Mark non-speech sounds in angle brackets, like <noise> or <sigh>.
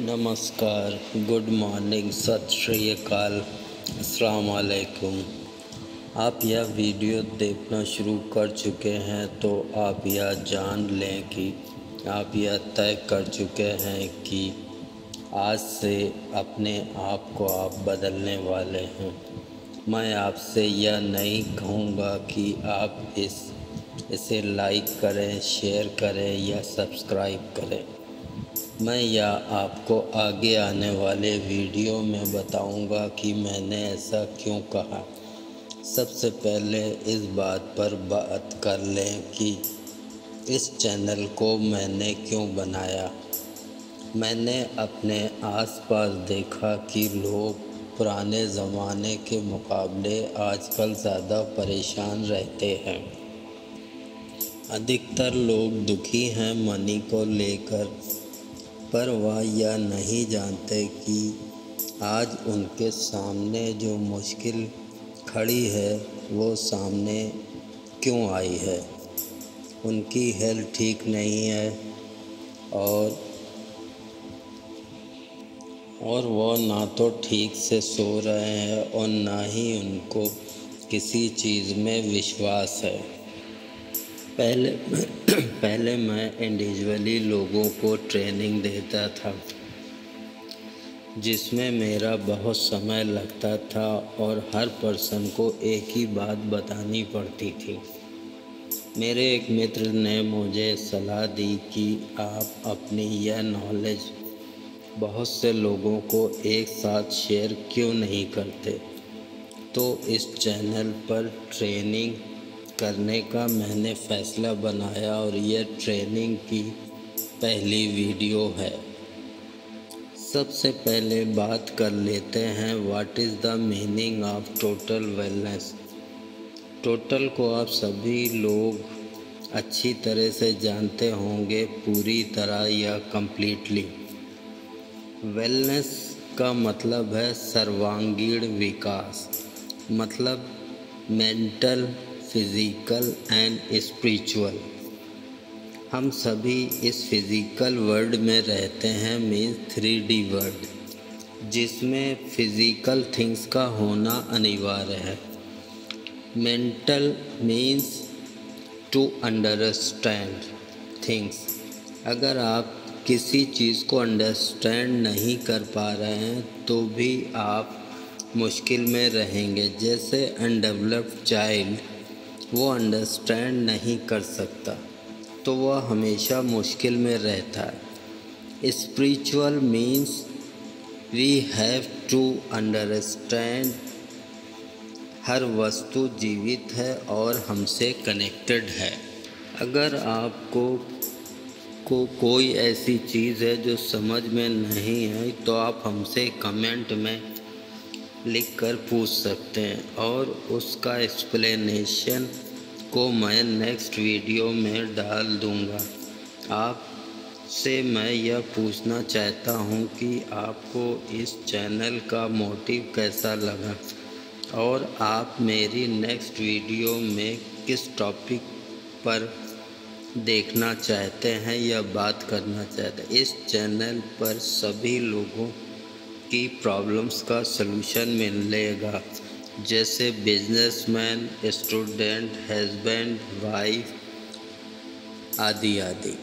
नमस्कार, good morning, सत श्री अकाल, अस्सलाम वालेकुम। आप यह वीडियो देखना शुरू कर चुके हैं तो आप यह जान लें कि आप यह तय कर चुके हैं कि आज से अपने आप को आप बदलने वाले हैं। मैं आपसे यह नहीं कहूँगा कि आप इस, इसे लाइक करें शेयर करें या सब्सक्राइब करें। मैं यह आपको आगे आने वाले वीडियो में बताऊँगा कि मैंने ऐसा क्यों कहा। सबसे पहले इस बात पर बात कर लें कि इस चैनल को मैंने क्यों बनाया। मैंने अपने आसपास देखा कि लोग पुराने ज़माने के मुकाबले आजकल ज़्यादा परेशान रहते हैं। अधिकतर लोग दुखी हैं मनी को लेकर। पर वह यह नहीं जानते कि आज उनके सामने जो मुश्किल खड़ी है, वो सामने क्यों आई है? उनकी हेल्थ ठीक नहीं है और और वो ना तो ठीक से सो रहे हैं और ना ही उनको किसी चीज़ में विश्वास है। पहले <clears throat> पहले मैं इंडिविजुअली लोगों को ट्रेनिंग देता था, जिसमें मेरा बहुत समय लगता था और हर पर्सन को एक ही बात बतानी पड़ती थी। मेरे एक मित्र ने मुझे सलाह दी कि आप अपनी यह नॉलेज बहुत से लोगों को एक साथ शेयर क्यों नहीं करते? तो इस चैनल पर ट्रेनिंग करने का मैंने फ़ैसला बनाया और यह ट्रेनिंग की पहली वीडियो है। सबसे पहले बात कर लेते हैं what is the meaning of total wellness total को आप सभी लोग अच्छी तरह से जानते होंगे पूरी तरह या कम्प्लीटली वेलनेस का मतलब है सर्वांगीण विकास मतलब मेंटल फ़िज़िकल एंड स्पिरिचुअल हम सभी इस फ़िज़िकल वर्ल्ड में रहते हैं मीन्स थ्री डी वर्ल्ड जिसमें फ़िज़िकल थिंग्स का होना अनिवार्य है। Mental means to understand things अगर आप किसी चीज़ को अंडरस्टैंड नहीं कर पा रहे हैं तो भी आप मुश्किल में रहेंगे। जैसे अनडेवलप्ड चाइल्ड वो अंडरस्टैंड नहीं कर सकता। तो वह हमेशा मुश्किल में रहता है। Spiritual means we have to understand हर वस्तु जीवित है और हमसे कनेक्टेड है। अगर आपको को कोई ऐसी चीज़ है जो समझ में नहीं है तो आप हमसे कमेंट में लिख कर पूछ सकते हैं और उसका एक्सप्लेनेशन को मैं नेक्स्ट वीडियो में डाल दूँगा। आप से मैं यह पूछना चाहता हूँ कि आपको इस चैनल का मोटिव कैसा लगा और आप मेरी नेक्स्ट वीडियो में किस टॉपिक पर देखना चाहते हैं या बात करना चाहते हैं। इस चैनल पर सभी लोगों की प्रॉब्लम्स का सलूशन मिलेगा। जैसे बिजनेसमैन स्टूडेंट हस्बैंड वाइफ आदि आदि।